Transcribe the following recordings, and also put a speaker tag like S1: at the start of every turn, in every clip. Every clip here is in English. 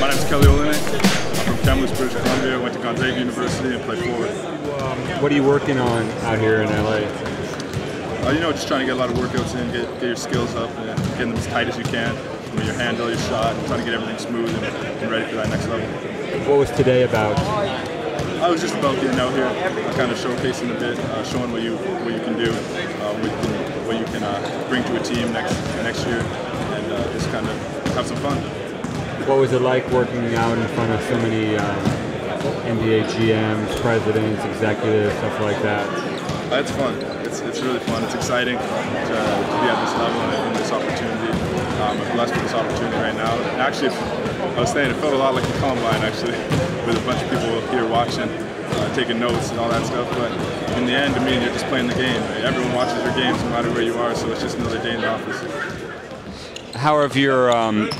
S1: Kelly Olynyk. I'm from Kamloops, British Columbia. I Went to Gonzaga University and played forward.
S2: What are you working on out here in LA?
S1: Uh, you know, just trying to get a lot of workouts in, get, get your skills up, and getting them as tight as you can. I mean, your handle, your shot, and trying to get everything smooth and, and ready for that next level.
S2: What was today about?
S1: I was just about getting out here, uh, kind of showcasing a bit, uh, showing what you what you can do, uh, what you can, what you can uh, bring to a team next next year, and uh, just kind of have some fun.
S2: What was it like working out in front of so many um, NBA GMs, presidents, executives, stuff like that?
S1: Uh, it's fun. It's, it's really fun. It's exciting to, to be at this level and, and this opportunity. Um, I'm blessed with this opportunity right now. Actually, I was saying it felt a lot like the combine actually, with a bunch of people here watching, uh, taking notes and all that stuff. But in the end, I mean, you're just playing the game. Everyone watches your games no matter where you are, so it's just another day in the office.
S3: How have your um,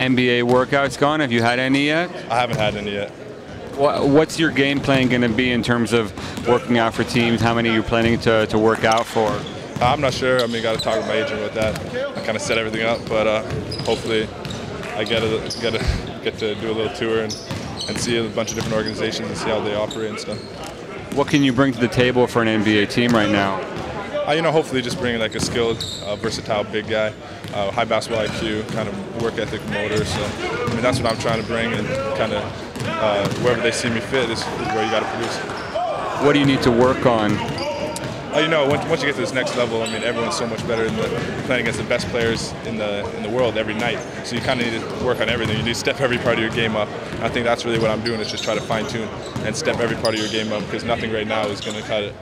S3: NBA workouts gone? Have you had any yet?
S1: I haven't had any yet.
S3: What's your game plan going to be in terms of working out for teams? How many are you planning to, to work out for?
S1: I'm not sure. I mean, got to talk with my agent with that. I kind of set everything up, but uh, hopefully, I get to get to get to do a little tour and, and see a bunch of different organizations and see how they operate and stuff.
S3: What can you bring to the table for an NBA team right now?
S1: Uh, you know, hopefully just bringing like a skilled, uh, versatile big guy, uh, high basketball IQ, kind of work ethic motor. So, I mean, that's what I'm trying to bring, and kind of uh, wherever they see me fit is, is where you got to produce.
S3: What do you need to work on?
S1: Uh, you know, once, once you get to this next level, I mean, everyone's so much better in the playing against the best players in the in the world every night. So you kind of need to work on everything. You need to step every part of your game up. I think that's really what I'm doing is just try to fine tune and step every part of your game up because nothing right now is going to cut it.